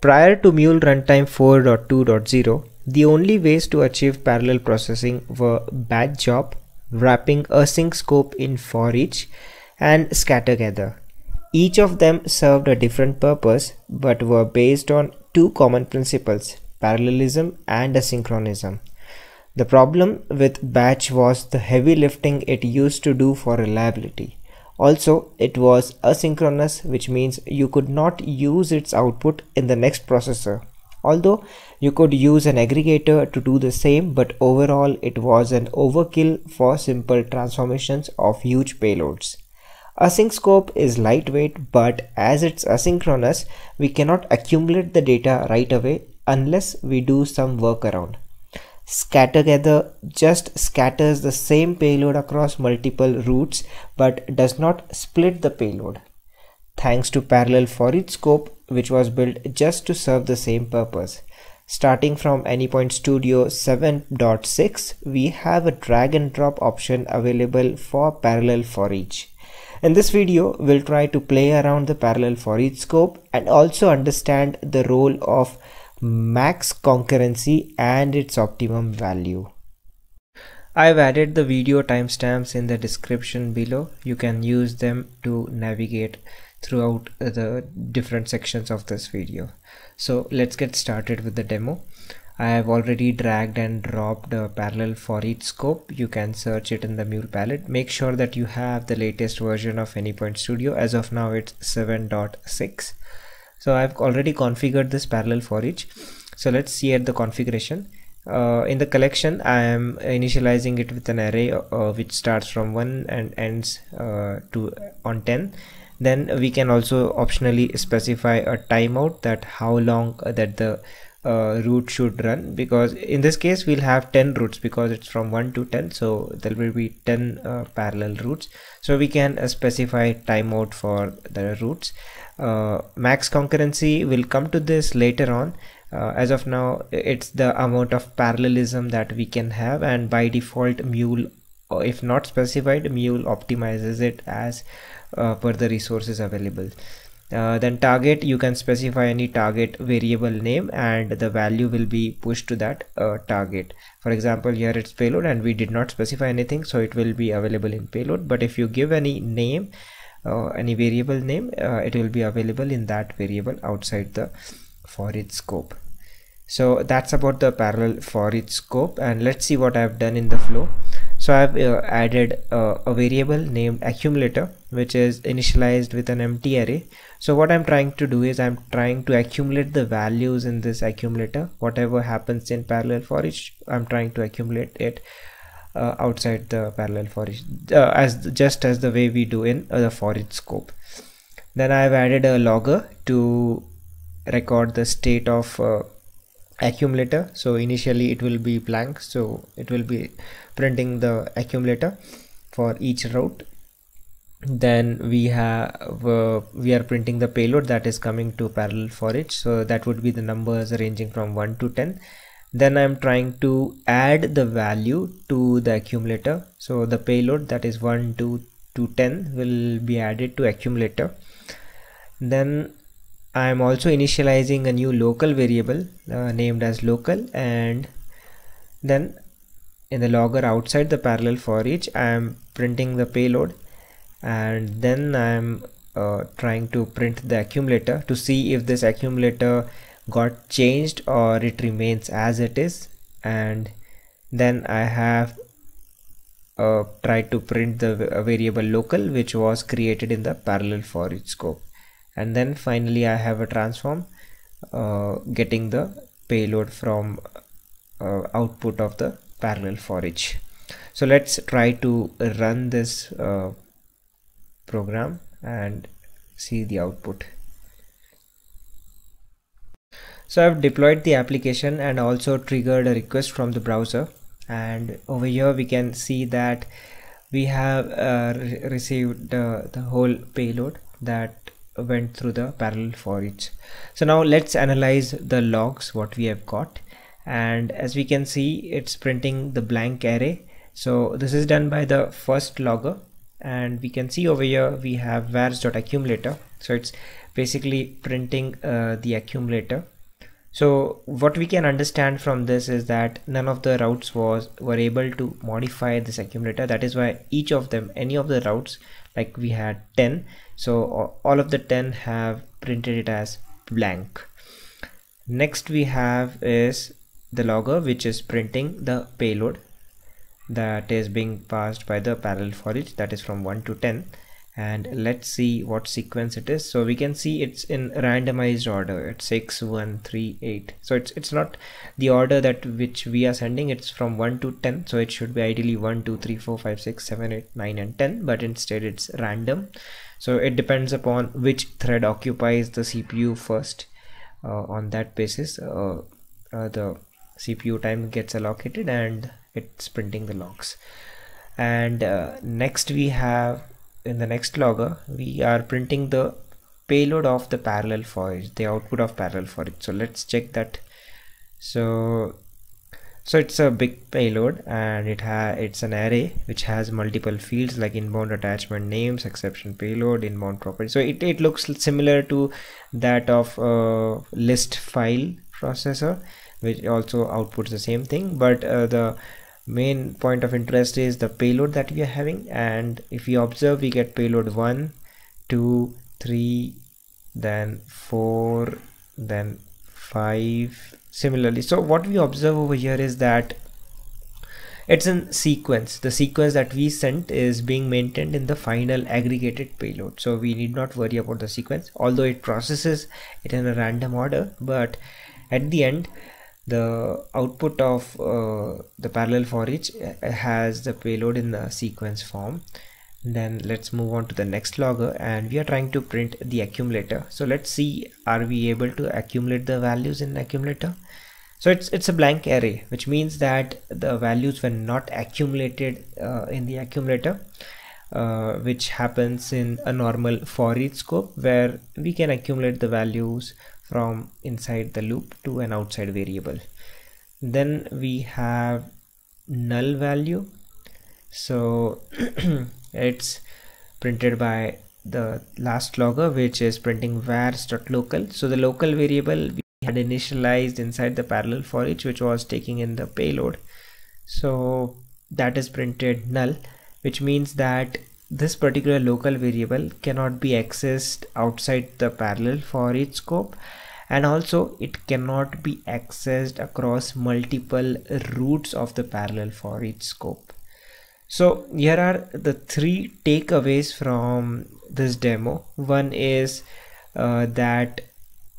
Prior to Mule Runtime 4.2.0, the only ways to achieve parallel processing were batch job, wrapping async scope in for each, and scattergather. Each of them served a different purpose but were based on two common principles parallelism and asynchronism. The problem with batch was the heavy lifting it used to do for reliability. Also, it was asynchronous, which means you could not use its output in the next processor. Although you could use an aggregator to do the same, but overall it was an overkill for simple transformations of huge payloads. Async scope is lightweight, but as it's asynchronous, we cannot accumulate the data right away unless we do some workaround. Scattergather just scatters the same payload across multiple routes but does not split the payload. Thanks to parallel for each scope which was built just to serve the same purpose. Starting from Anypoint Studio 7.6, we have a drag and drop option available for parallel for each. In this video, we'll try to play around the parallel for each scope and also understand the role of max concurrency and its optimum value. I've added the video timestamps in the description below. You can use them to navigate throughout the different sections of this video. So let's get started with the demo. I have already dragged and dropped a parallel for each scope. You can search it in the Mule palette. Make sure that you have the latest version of Anypoint Studio. As of now, it's 7.6 so I've already configured this parallel for each. So let's see at the configuration. Uh, in the collection I am initializing it with an array uh, which starts from 1 and ends uh, to on 10 then we can also optionally specify a timeout that how long that the uh, route should run because in this case we'll have 10 routes because it's from 1 to 10 so there will be 10 uh, parallel routes so we can uh, specify timeout for the routes uh, max concurrency will come to this later on. Uh, as of now it's the amount of parallelism that we can have and by default mule if not specified mule optimizes it as uh, per the resources available uh, then target you can specify any target variable name and the value will be pushed to that uh, target. For example here it's payload and we did not specify anything so it will be available in payload. But if you give any name uh, any variable name uh, it will be available in that variable outside the for each scope. So that's about the parallel for each scope and let's see what I've done in the flow so I've uh, added uh, a variable named accumulator which is initialized with an empty array. So what I'm trying to do is I'm trying to accumulate the values in this accumulator whatever happens in parallel for each I'm trying to accumulate it uh, outside the parallel for each uh, as just as the way we do in uh, the for each scope. Then I've added a logger to record the state of uh, accumulator. So initially it will be blank. So it will be printing the accumulator for each route. Then we have uh, we are printing the payload that is coming to parallel for each so that would be the numbers ranging from 1 to 10 then I'm trying to add the value to the accumulator. So the payload that is 1 2 to 10 will be added to accumulator. Then I'm also initializing a new local variable uh, named as local and then in the logger outside the parallel for each I'm printing the payload and then I'm uh, trying to print the accumulator to see if this accumulator got changed or it remains as it is. And then I have uh, tried to print the variable local which was created in the parallel for each scope. And then finally I have a transform uh, getting the payload from uh, output of the parallel for each so let's try to run this uh, program and see the output. So I've deployed the application and also triggered a request from the browser. And over here we can see that we have uh, re received uh, the whole payload that went through the parallel for each so now let's analyze the logs what we have got and as we can see it's printing the blank array. So this is done by the first logger. And we can see over here we have vars.accumulator so it's basically printing uh, the accumulator. So what we can understand from this is that none of the routes was were able to modify this accumulator. That is why each of them any of the routes like we had 10 so all of the 10 have printed it as blank. Next we have is the logger which is printing the payload that is being passed by the parallel for each that is from 1 to 10 and let's see what sequence it is. So we can see it's in randomized order. It's 6 1 3 8 so it's it's not the order that which we are sending. It's from 1 to 10 so it should be ideally 1 2 3 4 5 6 7 8 9 and 10 but instead it's random. So it depends upon which thread occupies the cpu first uh, on that basis uh, uh, the cpu time gets allocated and it's printing the logs. And uh, next we have in the next logger we are printing the payload of the parallel for each the output of parallel for each so let's check that. So so it's a big payload and it has it's an array which has multiple fields like inbound attachment names exception payload inbound property. So it, it looks similar to that of list file processor which also outputs the same thing but uh, the main point of interest is the payload that we are having and if you observe we get payload 1 2 3 then 4 then 5 similarly so what we observe over here is that it's in sequence. The sequence that we sent is being maintained in the final aggregated payload. So we need not worry about the sequence. Although it processes it in a random order but at the end the output of uh, the parallel for each uh, has the payload in the sequence form. Then let's move on to the next logger and we are trying to print the accumulator. So let's see are we able to accumulate the values in the accumulator? So it's it's a blank array which means that the values were not accumulated uh, in the accumulator uh, which happens in a normal for each scope where we can accumulate the values from inside the loop to an outside variable. Then we have null value. So it's printed by the last logger which is printing vars.local so the local variable we had initialized inside the parallel for each which was taking in the payload. So that is printed null which means that this particular local variable cannot be accessed outside the parallel for each scope and also it cannot be accessed across multiple routes of the parallel for each scope. So here are the three takeaways from this demo. One is uh, that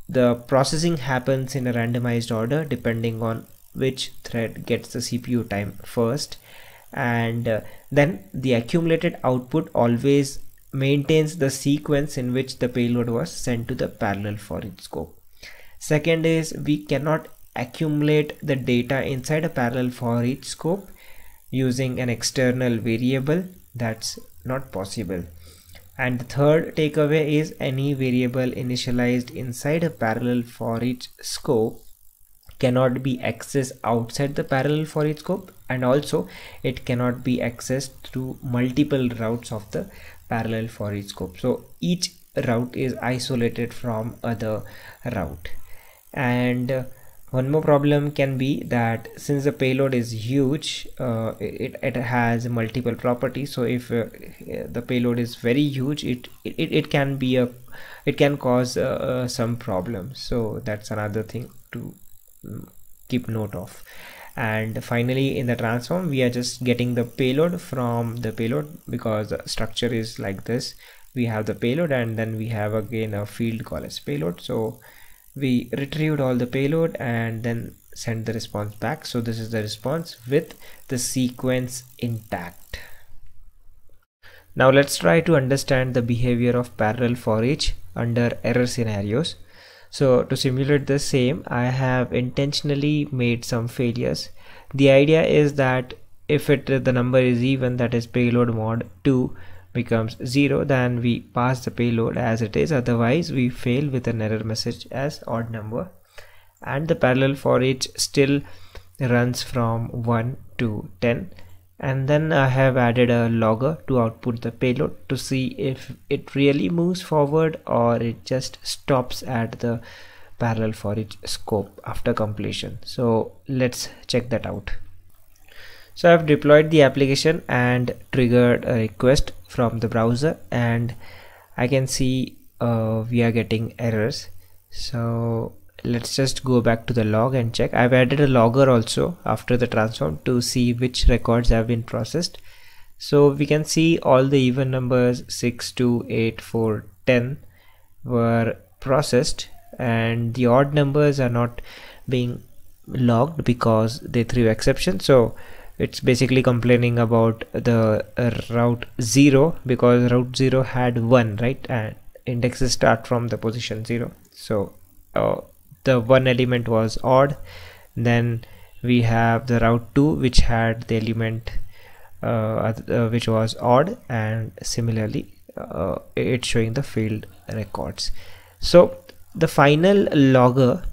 the processing happens in a randomized order depending on which thread gets the CPU time first and uh, then the accumulated output always maintains the sequence in which the payload was sent to the parallel for each scope. Second is we cannot accumulate the data inside a parallel for each scope using an external variable that's not possible. And the third takeaway is any variable initialized inside a parallel for each scope cannot be accessed outside the parallel for each scope and also it cannot be accessed through multiple routes of the parallel for each scope. So each route is isolated from other route and uh, one more problem can be that since the payload is huge uh, it, it has multiple properties. So if uh, the payload is very huge it, it it can be a it can cause uh, uh some problems. So that's another thing to mm, keep note of. And finally in the transform we are just getting the payload from the payload because the structure is like this. We have the payload and then we have again a field called as payload. So we retrieved all the payload and then sent the response back. So this is the response with the sequence intact. Now let's try to understand the behavior of parallel for each under error scenarios. So to simulate the same I have intentionally made some failures. The idea is that if it the number is even that is payload mod 2 becomes 0 then we pass the payload as it is. Otherwise we fail with an error message as odd number. And the parallel for each still runs from 1 to 10 and then I have added a logger to output the payload to see if it really moves forward or it just stops at the parallel for each scope after completion. So let's check that out. So I've deployed the application and triggered a request from the browser and I can see uh, we are getting errors. So let's just go back to the log and check. I've added a logger also after the transform to see which records have been processed. So we can see all the even numbers 6 2 8 4 10 were processed and the odd numbers are not being logged because they threw exception so it's basically complaining about the route 0 because route 0 had 1 right? And indexes start from the position 0 so uh, the one element was odd. Then we have the route 2 which had the element uh, uh, which was odd. And similarly uh, it's showing the failed records. So the final logger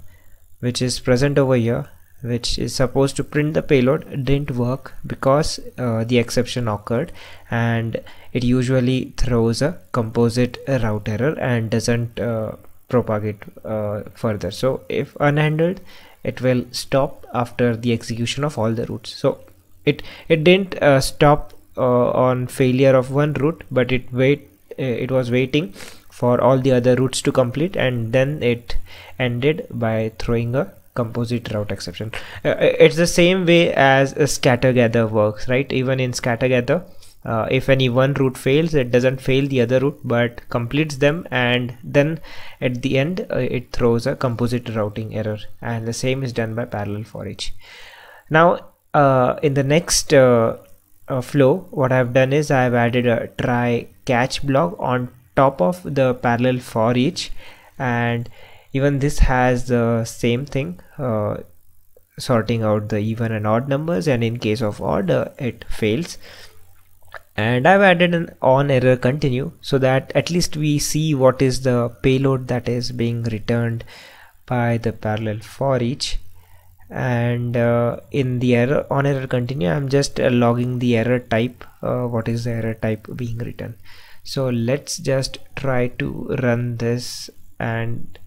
which is present over here which is supposed to print the payload didn't work because uh, the exception occurred. And it usually throws a composite route error and doesn't uh, propagate uh, further. So if unhandled it will stop after the execution of all the routes. So it it didn't uh, stop uh, on failure of one route but it wait uh, it was waiting for all the other routes to complete and then it ended by throwing a composite route exception. Uh, it's the same way as a scatter gather works right? Even in scatter gather uh, if any one route fails it doesn't fail the other route but completes them and then at the end uh, it throws a composite routing error. And the same is done by parallel for each. Now uh, in the next uh, uh, flow what I've done is I've added a try catch block on top of the parallel for each. And even this has the same thing uh, sorting out the even and odd numbers and in case of odd it fails. And I've added an on error continue so that at least we see what is the payload that is being returned by the parallel for each. And uh, in the error on error continue I'm just uh, logging the error type uh, what is the error type being written. So let's just try to run this and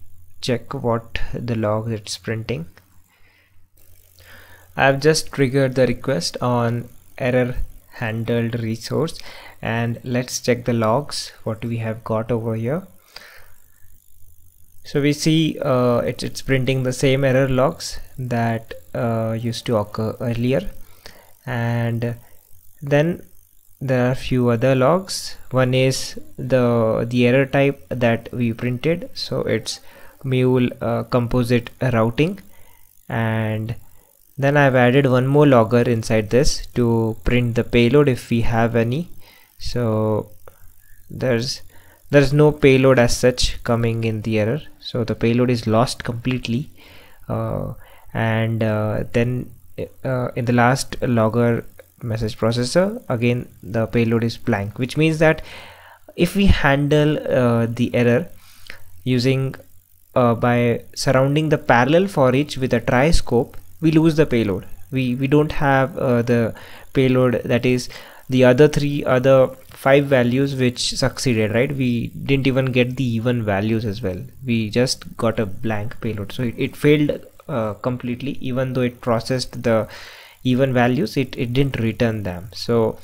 check what the log it's printing. I've just triggered the request on error handled resource and let's check the logs what we have got over here. So we see uh, it, it's printing the same error logs that uh, used to occur earlier. And then there are few other logs. One is the the error type that we printed. So it's mule uh, composite routing. And then I've added one more logger inside this to print the payload if we have any. So there's there's no payload as such coming in the error. So the payload is lost completely. Uh, and uh, then uh, in the last logger message processor again the payload is blank which means that if we handle uh, the error using uh, by surrounding the parallel for each with a try scope we lose the payload. We we don't have uh, the payload that is the other three other five values which succeeded right? We didn't even get the even values as well. We just got a blank payload. So it, it failed uh, completely. Even though it processed the even values it, it didn't return them. So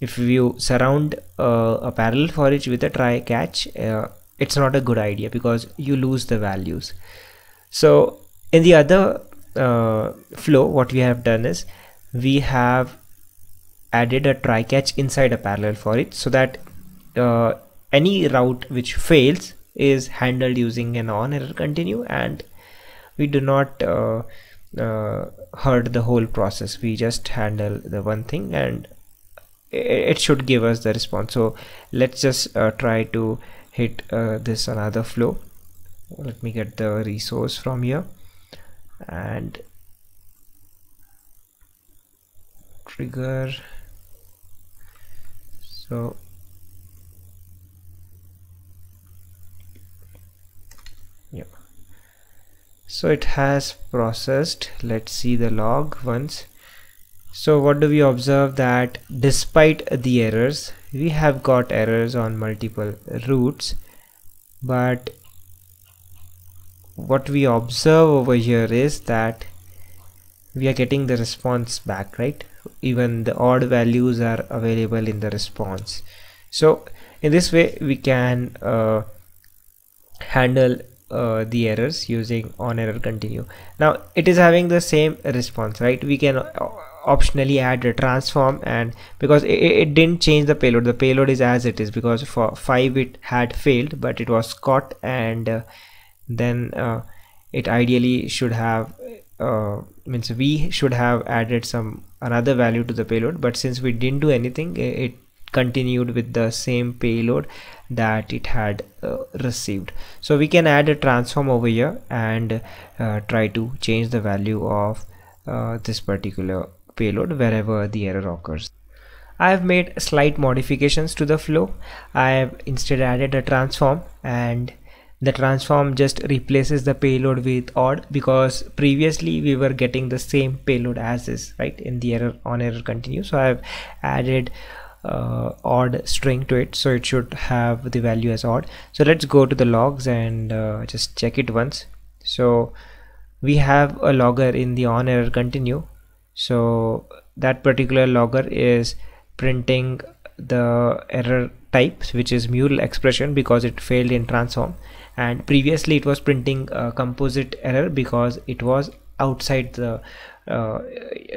if you surround uh, a parallel for each with a try catch uh, it's not a good idea because you lose the values. So in the other uh, flow what we have done is we have added a try catch inside a parallel for it so that uh, any route which fails is handled using an on error continue and we do not uh, uh, hurt the whole process. We just handle the one thing and it should give us the response. So let's just uh, try to hit uh, this another flow. Let me get the resource from here. And trigger. So yeah. So it has processed. Let's see the log once. So what do we observe? That despite the errors we have got errors on multiple routes but what we observe over here is that we are getting the response back right? Even the odd values are available in the response. So in this way we can uh, handle uh, the errors using on error continue. Now it is having the same response right? We can optionally add a transform and because it, it, didn't change the payload. The payload is as it is because for 5 it had failed but it was caught and uh, then uh, it ideally should have uh, means we should have added some another value to the payload. But since we didn't do anything it continued with the same payload that it had uh, received. So we can add a transform over here and uh, try to change the value of uh, this particular payload wherever the error occurs. I have made slight modifications to the flow. I have instead added a transform and the transform just replaces the payload with odd because previously we were getting the same payload as is right in the error on error continue so I've added uh, odd string to it so it should have the value as odd so let's go to the logs and uh, just check it once so we have a logger in the on error continue so that particular logger is printing the error type which is mule expression because it failed in transform. And previously it was printing a composite error because it was outside the uh,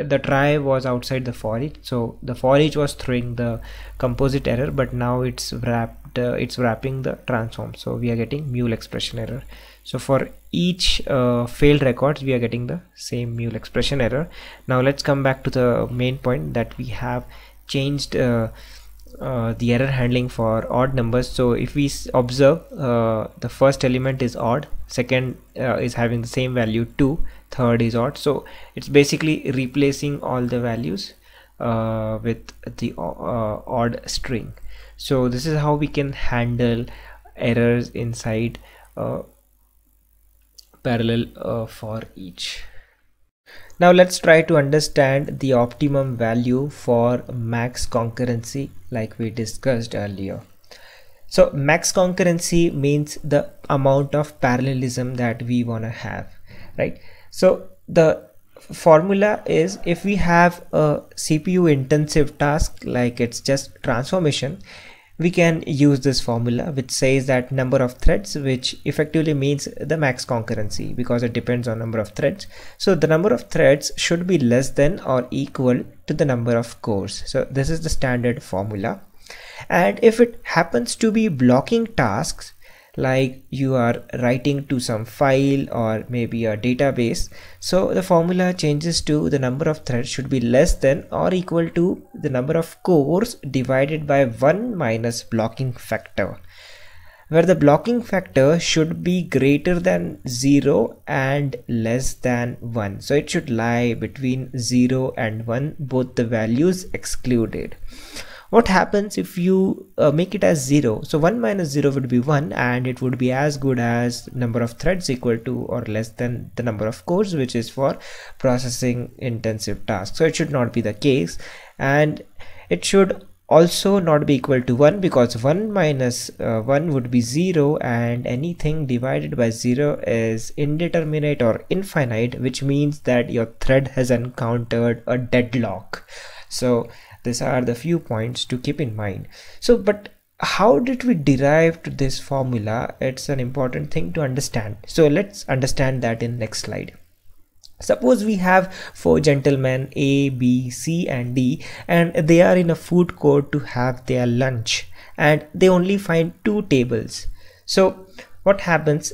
the try was outside the for each so the for each was throwing the composite error but now it's wrapped uh, it's wrapping the transform. So we are getting mule expression error so for each uh, failed records we are getting the same mule expression error. Now let's come back to the main point that we have changed uh, uh, the error handling for odd numbers. So if we observe uh, the first element is odd second uh, is having the same value 2 third is odd. So it's basically replacing all the values uh, with the odd string. So this is how we can handle errors inside parallel uh, for each. Now let's try to understand the optimum value for max concurrency like we discussed earlier. So max concurrency means the amount of parallelism that we want to have, right? So the formula is if we have a CPU intensive task like it's just transformation, we can use this formula which says that number of threads which effectively means the max concurrency because it depends on number of threads. So the number of threads should be less than or equal to the number of cores. So this is the standard formula. And if it happens to be blocking tasks like you are writing to some file or maybe a database. So the formula changes to the number of threads should be less than or equal to the number of cores divided by 1 minus blocking factor where the blocking factor should be greater than 0 and less than 1 so it should lie between 0 and 1 both the values excluded what happens if you uh, make it as 0 so 1 minus 0 would be 1 and it would be as good as number of threads equal to or less than the number of cores which is for processing intensive tasks. So it should not be the case. And it should also not be equal to 1 because 1 minus, uh, 1 would be 0 and anything divided by 0 is indeterminate or infinite which means that your thread has encountered a deadlock. So these are the few points to keep in mind. So but how did we derive to this formula? It's an important thing to understand. So let's understand that in next slide. Suppose we have four gentlemen A, B, C and D and they are in a food court to have their lunch and they only find two tables. So what happens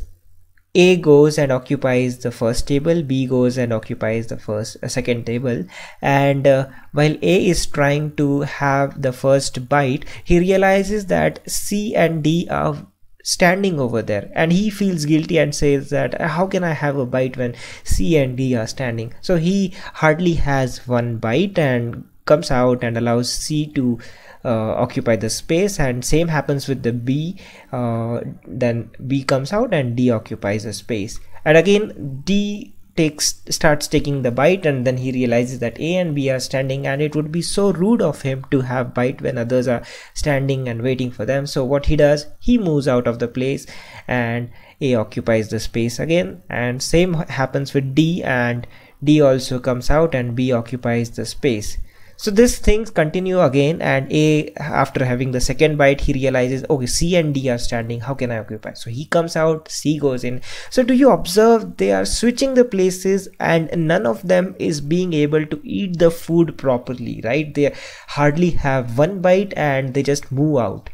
a goes and occupies the first table, B goes and occupies the first uh, second table. And uh, while A is trying to have the first bite, he realizes that C and D are standing over there. And he feels guilty and says that how can I have a bite when C and D are standing? So he hardly has one bite and comes out and allows C to uh, occupy the space and same happens with the B uh, then B comes out and D occupies the space. And again D takes starts taking the bite and then he realizes that a and b are standing and it would be so rude of him to have bite when others are standing and waiting for them. So what he does he moves out of the place and a occupies the space again. And same happens with d and d also comes out and b occupies the space so this things continue again and A after having the second bite he realizes okay C and D are standing. How can I occupy? So he comes out C goes in. So do you observe they are switching the places and none of them is being able to eat the food properly right? They hardly have one bite and they just move out.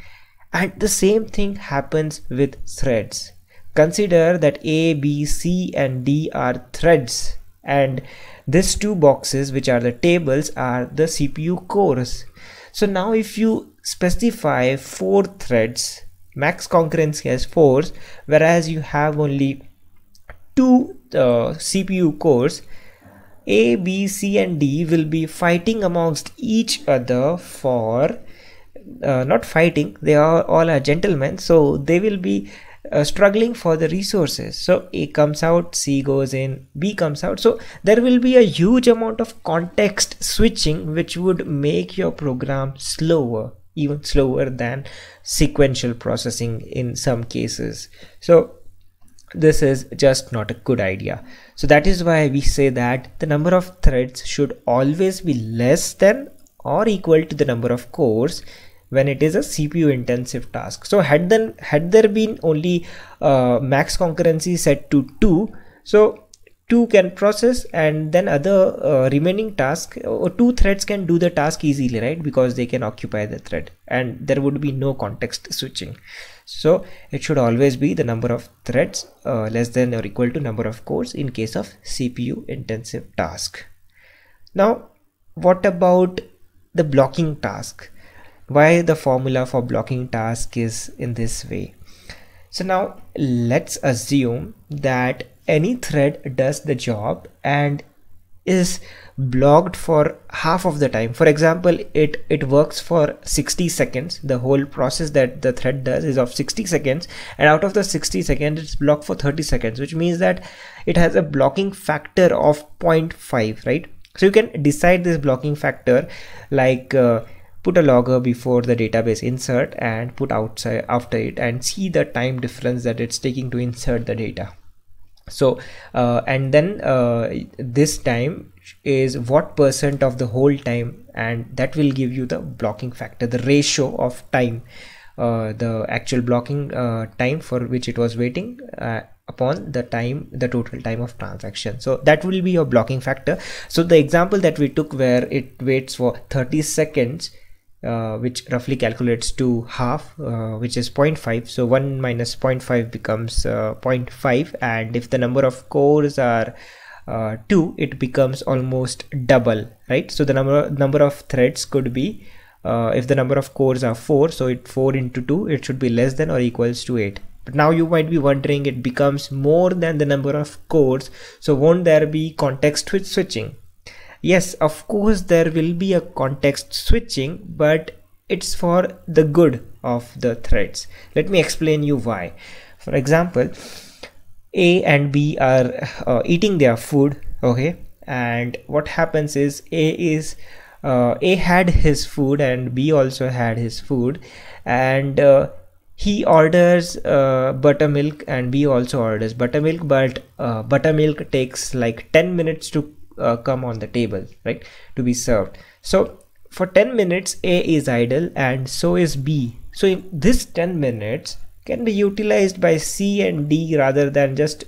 And the same thing happens with threads. Consider that A B C and D are threads and these two boxes which are the tables are the CPU cores. So now if you specify four threads max concurrency has four whereas you have only two uh, CPU cores A, B, C and D will be fighting amongst each other for uh, not fighting they are all are gentlemen. So they will be uh, struggling for the resources. So a comes out c goes in b comes out. So there will be a huge amount of context switching which would make your program slower even slower than sequential processing in some cases. So this is just not a good idea. So that is why we say that the number of threads should always be less than or equal to the number of cores when it is a CPU intensive task. So had then had there been only uh, max concurrency set to 2, so 2 can process and then other uh, remaining task or two threads can do the task easily right? Because they can occupy the thread and there would be no context switching. So it should always be the number of threads uh, less than or equal to number of cores in case of CPU intensive task. Now what about the blocking task why the formula for blocking task is in this way. So now let's assume that any thread does the job and is blocked for half of the time. For example it it works for 60 seconds. The whole process that the thread does is of 60 seconds and out of the 60 seconds it's blocked for 30 seconds which means that it has a blocking factor of 0.5 right? So you can decide this blocking factor like uh, put a logger before the database insert and put outside after it and see the time difference that it's taking to insert the data. So uh, and then uh, this time is what percent of the whole time and that will give you the blocking factor the ratio of time uh, the actual blocking uh, time for which it was waiting uh, upon the time the total time of transaction. So that will be your blocking factor. So the example that we took where it waits for 30 seconds uh, which roughly calculates to half uh, which is 0.5 so 1 minus 0.5 becomes uh, 0.5 and if the number of cores are uh, 2 it becomes almost double right? So the number number of threads could be uh, if the number of cores are 4 so it 4 into 2 it should be less than or equals to 8 but now you might be wondering it becomes more than the number of cores. So won't there be context switching yes of course there will be a context switching but it's for the good of the threads. Let me explain you why. For example a and b are uh, eating their food okay? And what happens is a is uh, a had his food and b also had his food and uh, he orders uh, buttermilk and b also orders buttermilk but uh, buttermilk takes like 10 minutes to uh, come on the table right to be served. So for 10 minutes a is idle and so is b. So this 10 minutes can be utilized by c and d rather than just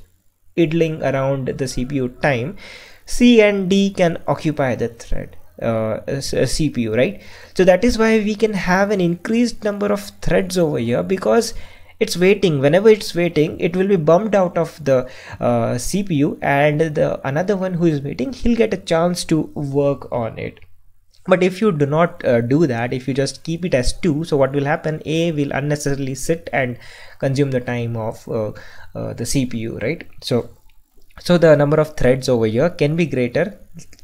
idling around the cpu time. C and d can occupy the thread uh, cpu right? So that is why we can have an increased number of threads over here because it's waiting. Whenever it's waiting it will be bumped out of the uh, cpu and the another one who is waiting he'll get a chance to work on it. But if you do not uh, do that if you just keep it as 2 so what will happen? A will unnecessarily sit and consume the time of uh, uh, the cpu right? So so the number of threads over here can be greater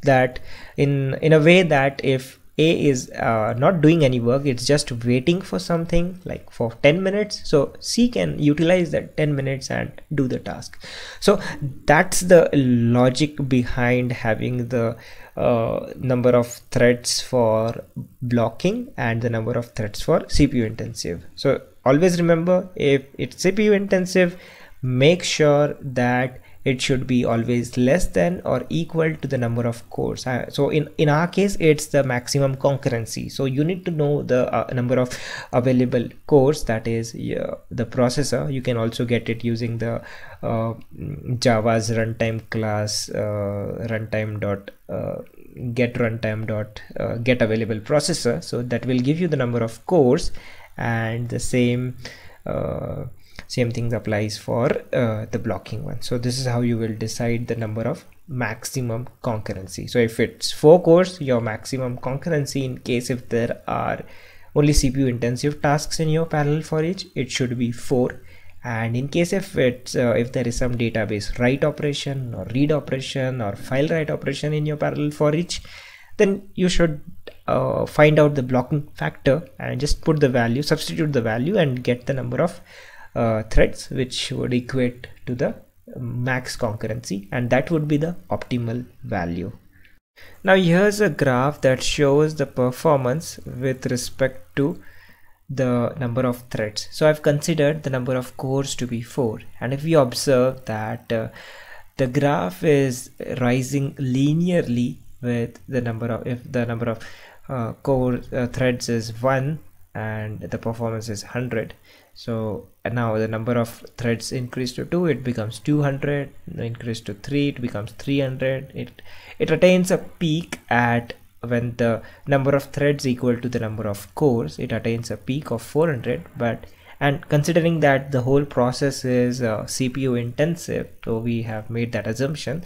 that in in a way that if a is uh, not doing any work it's just waiting for something like for 10 minutes. So c can utilize that 10 minutes and do the task. So that's the logic behind having the uh, number of threads for blocking and the number of threads for cpu intensive. So always remember if it's cpu intensive make sure that it should be always less than or equal to the number of cores. Uh, so in in our case it's the maximum concurrency. So you need to know the uh, number of available cores that is uh, the processor. You can also get it using the uh, java's runtime class uh, runtime dot uh, get runtime dot get available processor. So that will give you the number of cores and the same same thing applies for uh, the blocking one. So this is how you will decide the number of maximum concurrency. So if it's four cores your maximum concurrency in case if there are only cpu intensive tasks in your parallel for each it should be four. And in case if it's uh, if there is some database write operation or read operation or file write operation in your parallel for each then you should uh, find out the blocking factor and just put the value substitute the value and get the number of uh, threads which would equate to the max concurrency and that would be the optimal value. Now here's a graph that shows the performance with respect to the number of threads. So I've considered the number of cores to be 4 and if we observe that uh, the graph is rising linearly with the number of if the number of uh, core uh, threads is 1 and the performance is 100 so now the number of threads increase to 2 it becomes 200 increase to 3 it becomes 300 it it attains a peak at when the number of threads equal to the number of cores it attains a peak of 400 but and considering that the whole process is uh, cpu intensive so we have made that assumption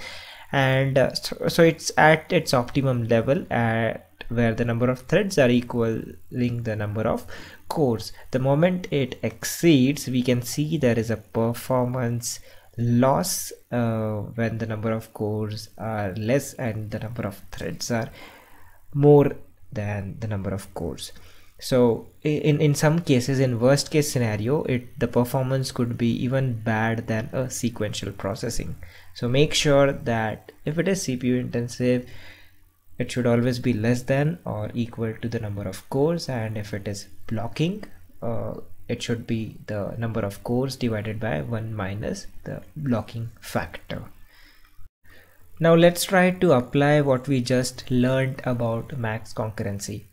and uh, so, so it's at its optimum level at where the number of threads are equaling the number of cores the moment it exceeds we can see there is a performance loss uh, when the number of cores are less and the number of threads are more than the number of cores. So in in some cases in worst case scenario it the performance could be even bad than a sequential processing. So make sure that if it is cpu intensive it should always be less than or equal to the number of cores and if it is blocking uh, it should be the number of cores divided by 1 minus the blocking factor. Now let's try to apply what we just learned about max concurrency.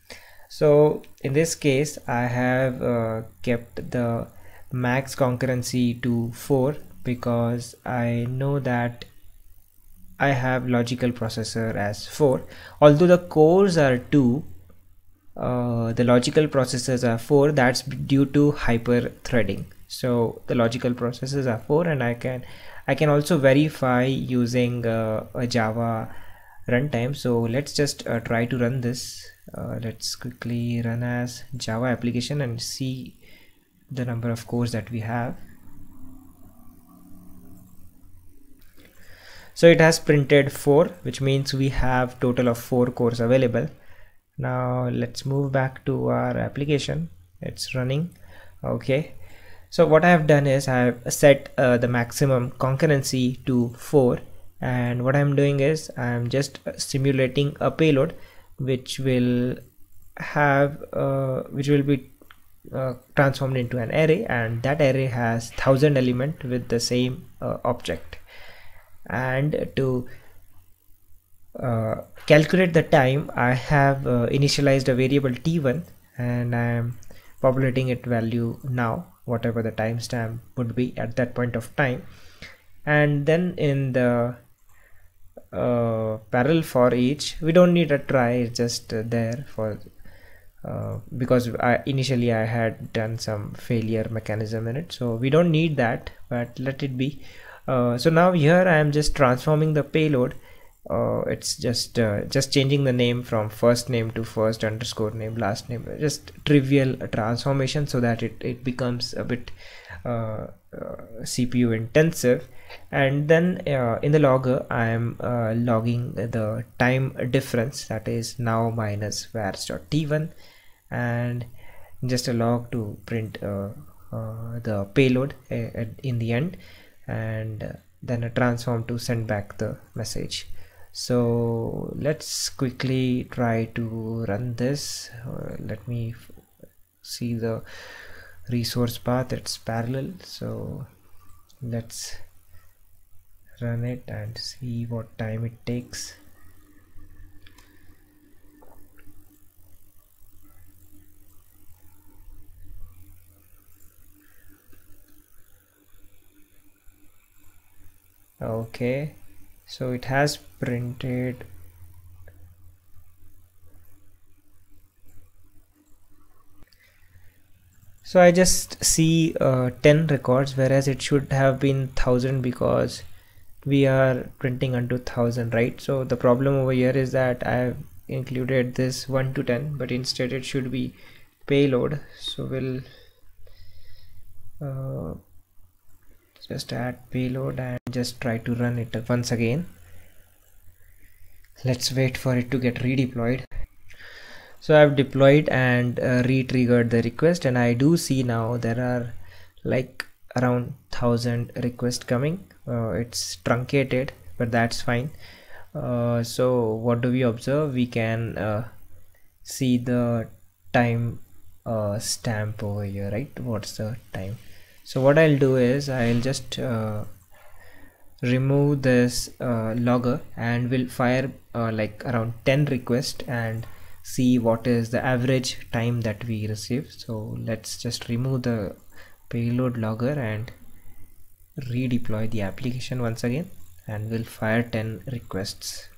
So in this case I have uh, kept the max concurrency to 4 because I know that I have logical processor as 4 although the cores are 2 uh, the logical processors are 4 that's due to hyper threading so the logical processors are 4 and I can I can also verify using uh, a Java runtime. So let's just uh, try to run this. Uh, let's quickly run as Java application and see the number of cores that we have so it has printed 4 which means we have total of 4 cores available. Now let's move back to our application. It's running. Okay. So what I have done is I have set uh, the maximum concurrency to 4 and what I'm doing is I'm just simulating a payload which will have uh, which will be uh, transformed into an array. And that array has thousand element with the same uh, object and to uh, calculate the time I have uh, initialized a variable t1 and I am populating it value now whatever the timestamp would be at that point of time. And then in the uh, parallel for each we don't need a try it's just uh, there for uh, because I, initially I had done some failure mechanism in it so we don't need that but let it be uh, so now here I am just transforming the payload. Uh, it's just uh, just changing the name from first name to first underscore name last name just trivial transformation so that it, it becomes a bit uh, uh, CPU intensive. And then uh, in the logger I am logging the time difference that is now minus vars.t1 and just a log to print the payload in the end and then a transform to send back the message. So let's quickly try to run this. Uh, let me see the resource path. It's parallel. So let's run it and see what time it takes okay. So it has printed so I just see uh, 10 records whereas it should have been 1000 because we are printing unto 1000 right? So the problem over here is that I've included this 1 to 10 but instead it should be payload. So we'll uh, just add payload and just try to run it once again. Let's wait for it to get redeployed. So I've deployed and uh, re-triggered the request and I do see now there are like around thousand requests coming. Uh, it's truncated but that's fine. Uh, so what do we observe? We can uh, see the time uh, stamp over here right? What's the time so what I'll do is I'll just uh, remove this uh, logger and we'll fire uh, like around 10 requests and see what is the average time that we receive. So let's just remove the payload logger and redeploy the application once again and we'll fire 10 requests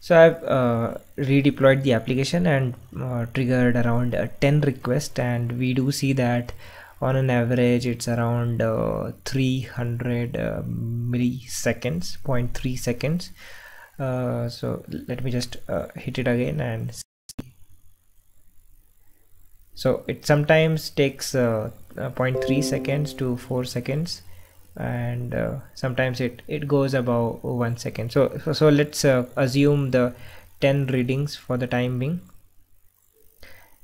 so I've uh, redeployed the application and uh, triggered around uh, 10 requests and we do see that on an average it's around uh, 300 uh, milliseconds 0.3 seconds so let me just hit it again and see. so it sometimes takes 0.3 seconds to 4 seconds and uh, sometimes it it goes above one second. So so, so let's uh, assume the 10 readings for the time being.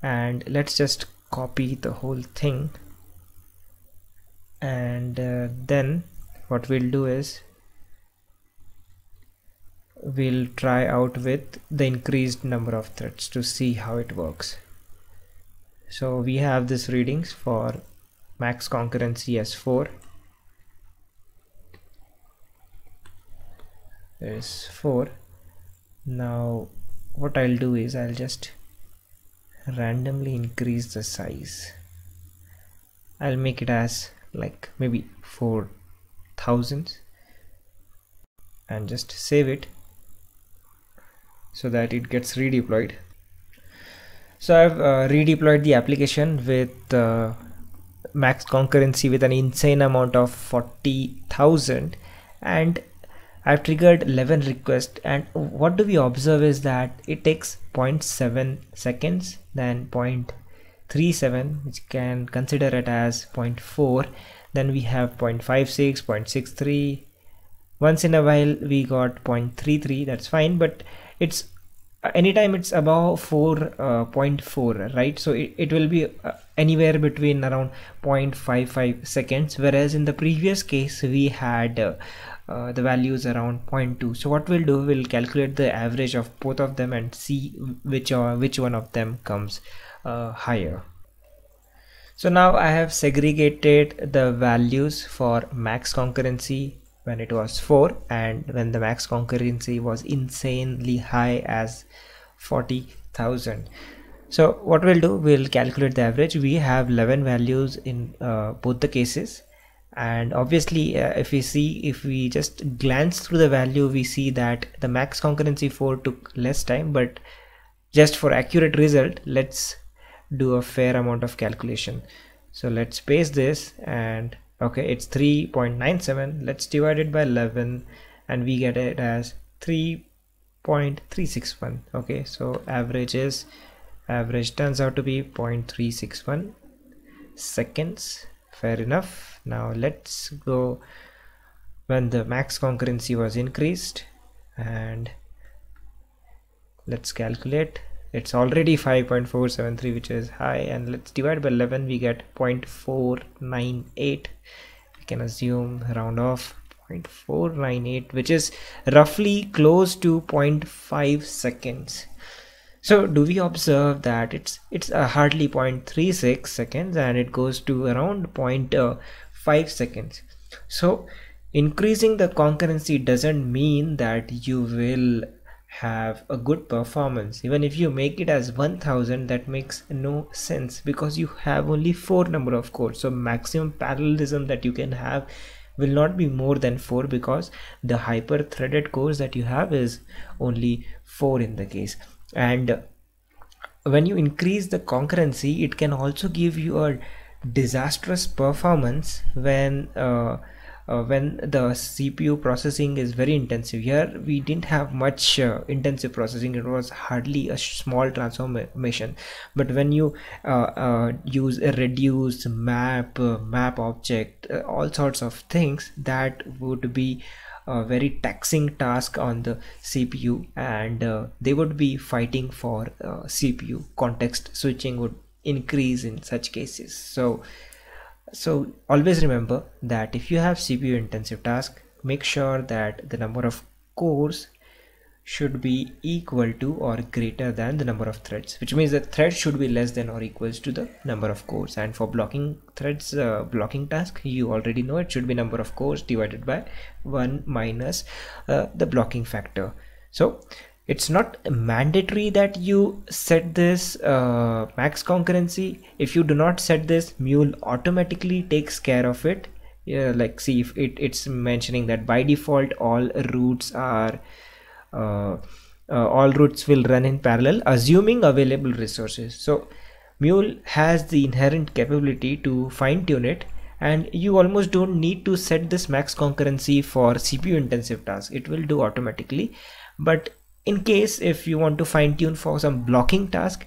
And let's just copy the whole thing. And uh, then what we'll do is we'll try out with the increased number of threads to see how it works. So we have this readings for max concurrency as 4 is 4 now what I'll do is I'll just randomly increase the size. I'll make it as like maybe 4000 and just save it so that it gets redeployed. So I've uh, redeployed the application with uh, max concurrency with an insane amount of 40,000 and I've triggered 11 requests and what do we observe is that it takes 0.7 seconds then 0.37 which can consider it as 0.4 then we have 0.56 0.63 once in a while we got 0.33 that's fine but it's anytime it's above 4.4 uh, right? So it, it will be uh, anywhere between around 0.55 seconds whereas in the previous case we had uh, uh, the values around 0.2 so what we'll do we'll calculate the average of both of them and see which or which one of them comes uh, higher. So now I have segregated the values for max concurrency when it was 4 and when the max concurrency was insanely high as 40,000 so what we'll do we'll calculate the average. We have 11 values in uh, both the cases and obviously uh, if we see if we just glance through the value we see that the max concurrency 4 took less time. But just for accurate result let's do a fair amount of calculation. So let's paste this and okay it's 3.97 let's divide it by 11 and we get it as 3.361 okay so average is average turns out to be 0.361 seconds fair enough. Now let's go when the max concurrency was increased and let's calculate. It's already 5.473 which is high and let's divide by 11 we get 0.498 we can assume round off 0.498 which is roughly close to 0.5 seconds so do we observe that it's it's uh, hardly 0.36 seconds and it goes to around 0.5 seconds. So increasing the concurrency doesn't mean that you will have a good performance. Even if you make it as 1000 that makes no sense because you have only four number of cores so maximum parallelism that you can have will not be more than 4 because the hyper threaded cores that you have is only 4 in the case and when you increase the concurrency it can also give you a disastrous performance when uh, uh, when the CPU processing is very intensive. Here we didn't have much uh, intensive processing. It was hardly a small transformation. But when you uh, uh use a reduce map, uh, map object, uh, all sorts of things, that would be a very taxing task on the CPU and uh, they would be fighting for uh, CPU. Context switching would increase in such cases. So so always remember that if you have CPU intensive task make sure that the number of cores should be equal to or greater than the number of threads which means the thread should be less than or equals to the number of cores. And for blocking threads uh, blocking task you already know it should be number of cores divided by 1 minus uh, the blocking factor. So it's not mandatory that you set this uh, max concurrency. If you do not set this mule automatically takes care of it. Yeah, like see if it, it's mentioning that by default all routes are Uh, uh, all routes will run in parallel assuming available resources. So mule has the inherent capability to fine tune it and you almost don't need to set this max concurrency for cpu intensive tasks. It will do automatically. But in case if you want to fine tune for some blocking task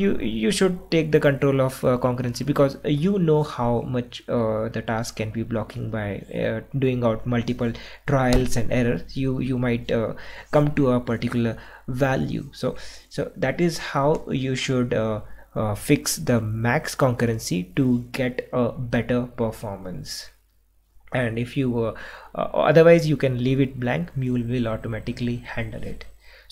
you you should take the control of uh, concurrency because you know how much uh, the task can be blocking by uh, doing out multiple trials and errors. You you might uh, come to a particular value. So so that is how you should uh, uh, fix the max concurrency to get a better performance. And if you otherwise you can leave it blank. Mule will automatically handle it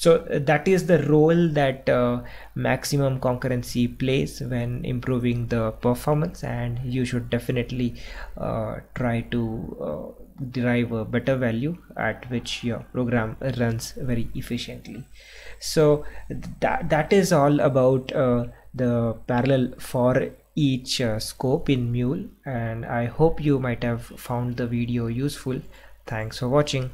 so uh, that is the role that uh, maximum concurrency plays when improving the performance and you should definitely uh, try to uh, derive a better value at which your program runs very efficiently. So that that is all about uh, the parallel for each uh, scope in mule and i hope you might have found the video useful. Thanks for watching